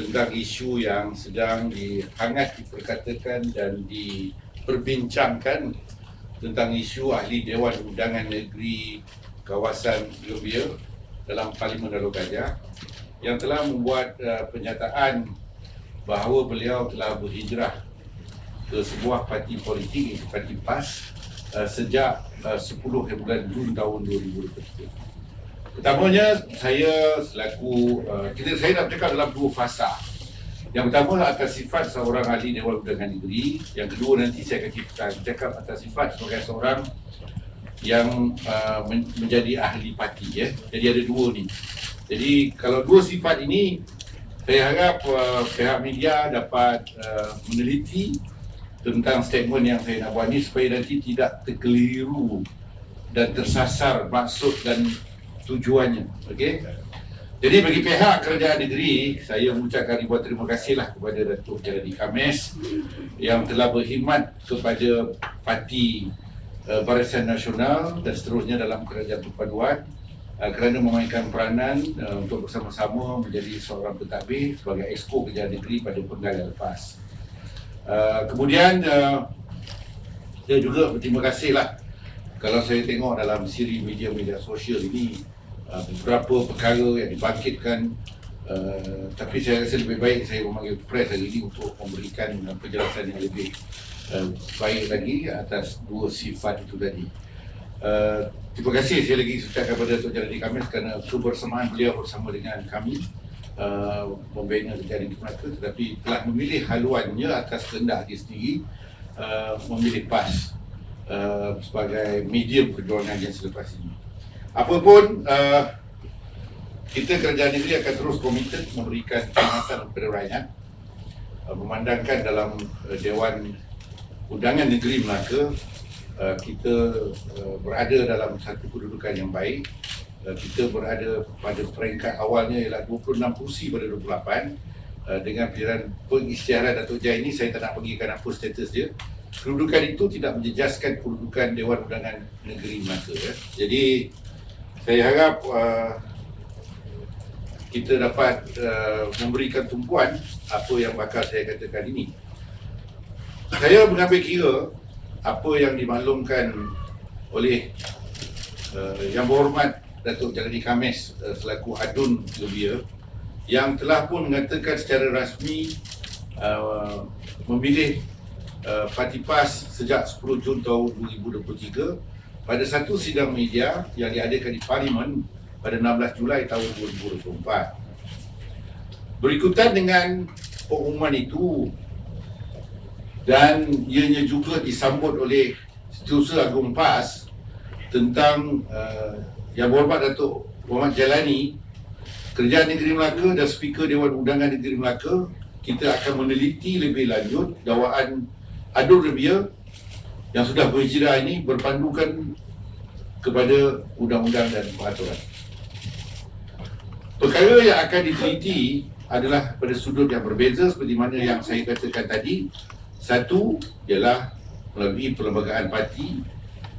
tentang isu yang sedang dihangat diperkatakan dan diperbincangkan tentang isu ahli Dewan Undangan Negeri kawasan Globia dalam Parlimen Dalu Gajah yang telah membuat uh, penyataan bahawa beliau telah berhijrah ke sebuah parti politik Parti PAS uh, sejak uh, 10 bulan Jun tahun 2023. Pertamanya saya selaku uh, kita saya nak bercakap dalam dua fasa. Yang pertama atas sifat seorang ahli Dewan Undangan Negeri, yang kedua nanti saya akan cakap atas sifat sebagai seorang yang uh, menjadi ahli parti ya. Jadi ada dua ni. Jadi kalau dua sifat ini saya harap uh, pihak media dapat uh, meneliti tentang statement yang saya nak buat ni supaya nanti tidak terkeliru dan tersasar maksud dan tujuannya. Okey. Jadi bagi pihak kerajaan negeri, saya mengucapkan ribuan terima kasihlah kepada Datuk Jalani Kamis yang telah berkhidmat kepada parti uh, Barisan Nasional dan seterusnya dalam kerajaan perpaduan uh, kerana memainkan peranan uh, untuk bersama-sama menjadi seorang pentadbir sebagai exco kerajaan negeri pada penggal yang lepas. Uh, kemudian uh, saya juga berterima kasihlah kalau saya tengok dalam siri media-media sosial ini uh, beberapa perkara yang dibangkitkan uh, tapi saya rasa lebih baik saya memanggil press hari ini untuk memberikan uh, penjelasan yang lebih uh, baik lagi atas dua sifat itu tadi. Uh, terima kasih saya lagi ucapkan kepada Datuk Jalani Kamis kerana kebersamaan beliau bersama dengan kami Uh, membina jaring Melaka tetapi telah memilih haluannya atas kehendak dia sendiri uh, memilih PAS uh, sebagai medium perjuangan yang selepas ini. Apapun uh, kita kerajaan negeri akan terus komited memberikan perkhidmatan kepada rakyat uh, memandangkan dalam uh, Dewan Undangan Negeri Melaka uh, kita uh, berada dalam satu kedudukan yang baik. Uh, kita berada pada peringkat awalnya ialah 26 kursi pada 28 uh, dengan pilihan pengisytiharan Datuk Jai ini saya tak nak bagikan apa status dia kedudukan itu tidak menjejaskan kedudukan Dewan Undangan Negeri Melaka ya. jadi saya harap uh, kita dapat uh, memberikan tumpuan apa yang bakal saya katakan ini. Saya mengambil kira apa yang dimaklumkan oleh uh, yang berhormat Datuk Jalani Kamis uh, selaku Adun Lubia yang telah pun mengatakan secara rasmi uh, memilih Parti PAS sejak 10 Jun tahun 2023 pada satu sidang media yang diadakan di Parlimen pada 16 Julai tahun 2024. Berikutan dengan pengumuman itu dan ianya juga disambut oleh Setiausaha Agung PAS tentang uh, yang berhormat Datuk Muhammad Jalani Kerajaan Negeri Melaka dan Speaker Dewan Undangan Negeri Melaka kita akan meneliti lebih lanjut dakwaan Adul Rebia yang sudah berhijrah ini berpandukan kepada undang-undang dan peraturan. Perkara yang akan diteliti adalah pada sudut yang berbeza seperti mana yang saya katakan tadi. Satu ialah melalui perlembagaan parti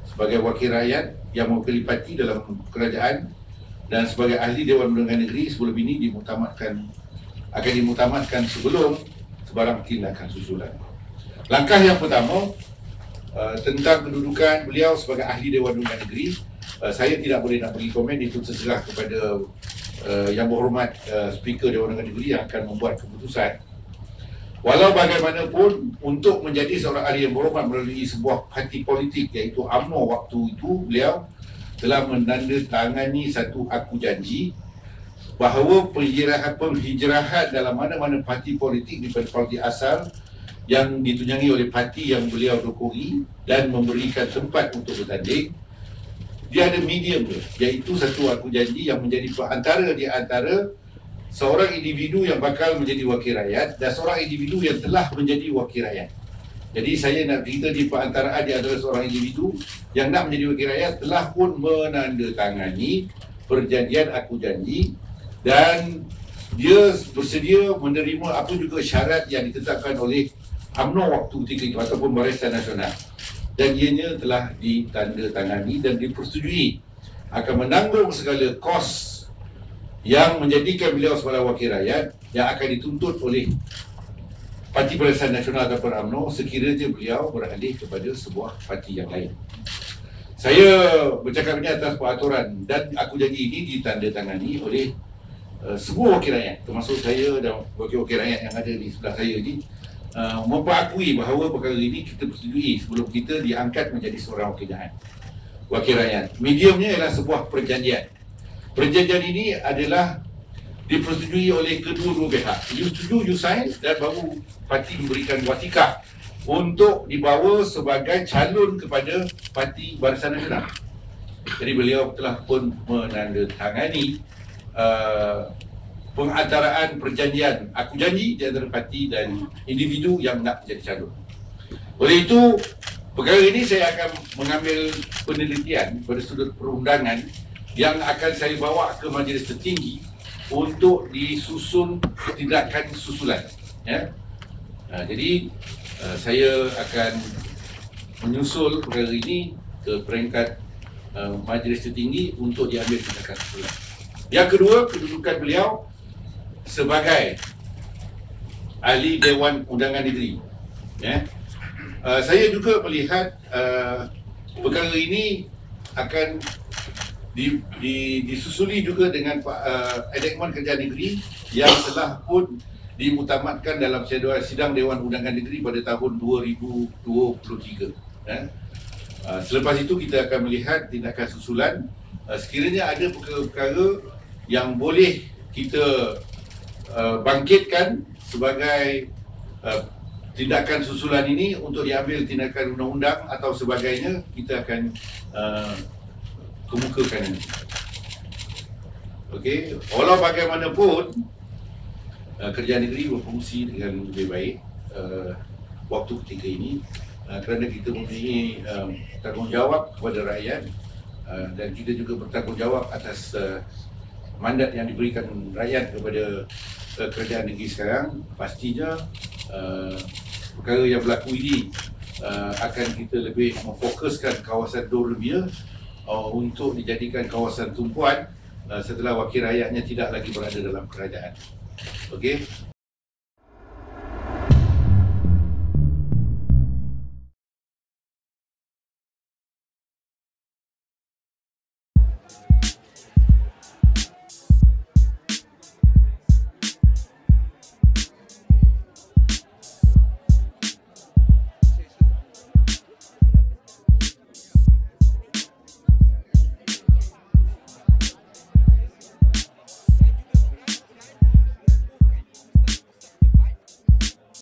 sebagai wakil rakyat yang mewakili parti dalam kerajaan dan sebagai ahli Dewan Undangan Negeri sebelum ini dimutamatkan akan dimutamatkan sebelum sebarang tindakan susulan. Langkah yang pertama Uh, tentang kedudukan beliau sebagai ahli Dewan Undangan Negeri. Uh, saya tidak boleh nak bagi komen itu terserah kepada uh, yang berhormat uh, speaker Dewan Undangan Negeri yang akan membuat keputusan. Walau bagaimanapun untuk menjadi seorang ahli yang berhormat melalui sebuah parti politik iaitu UMNO waktu itu beliau telah menandatangani satu aku janji bahawa penghijrahan, penghijrahan dalam mana-mana parti politik di parti asal yang ditunjangi oleh parti yang beliau dukungi dan memberikan tempat untuk bertanding. Dia ada medium dia iaitu satu aku janji yang menjadi perantara di antara seorang individu yang bakal menjadi wakil rakyat dan seorang individu yang telah menjadi wakil rakyat. Jadi saya nak cerita di perantaraan di antara seorang individu yang nak menjadi wakil rakyat telah pun menandatangani perjanjian aku janji dan dia bersedia menerima apa juga syarat yang ditetapkan oleh UMNO waktu ketika itu ataupun Barisan Nasional dan ianya telah ditandatangani dan dipersetujui akan menanggung segala kos yang menjadikan beliau sebagai wakil rakyat yang akan dituntut oleh Parti Barisan Nasional ataupun UMNO sekiranya beliau beralih kepada sebuah parti yang lain. Saya bercakap ini atas peraturan dan aku janji ini ditandatangani oleh uh, semua wakil rakyat termasuk saya dan wakil-wakil rakyat yang ada di sebelah saya ini uh, memperakui bahawa perkara ini kita bersetujui sebelum kita diangkat menjadi seorang wakil rakyat. Wakil rakyat. Mediumnya ialah sebuah perjanjian. Perjanjian ini adalah dipersetujui oleh kedua-dua pihak. You setuju, you sign dan baru parti memberikan watika untuk dibawa sebagai calon kepada parti Barisan Nasional. Jadi beliau telah pun menandatangani uh, pengantaraan perjanjian. Aku janji di antara parti dan individu yang nak jadi calon. Oleh itu, perkara ini saya akan mengambil penelitian pada sudut perundangan yang akan saya bawa ke majlis tertinggi untuk disusun tindakan susulan ya. Uh, jadi uh, saya akan menyusul perkara ini ke peringkat uh, majlis tertinggi untuk diambil tindakan susulan. Yang kedua kedudukan beliau sebagai ahli dewan undangan negeri ya uh, saya juga melihat uh, perkara ini akan di, di, disusuli juga dengan uh, enakmen kerja negeri yang telah pun dimutamatkan dalam sidang Dewan Undangan Negeri pada tahun 2023. Eh? Uh, selepas itu kita akan melihat tindakan susulan uh, sekiranya ada perkara-perkara yang boleh kita uh, bangkitkan sebagai uh, tindakan susulan ini untuk diambil tindakan undang-undang atau sebagainya kita akan uh, kemukakan ini. Okey, walau bagaimanapun uh, kerja negeri berfungsi dengan lebih baik uh, waktu ketika ini uh, kerana kita mempunyai uh, tanggungjawab kepada rakyat uh, dan kita juga bertanggungjawab atas uh, mandat yang diberikan rakyat kepada kerajaan negeri sekarang pastinya uh, perkara yang berlaku ini uh, akan kita lebih memfokuskan kawasan Dormia uh, untuk dijadikan kawasan tumpuan uh, setelah wakil rakyatnya tidak lagi berada dalam kerajaan. Okey.